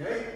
Okay?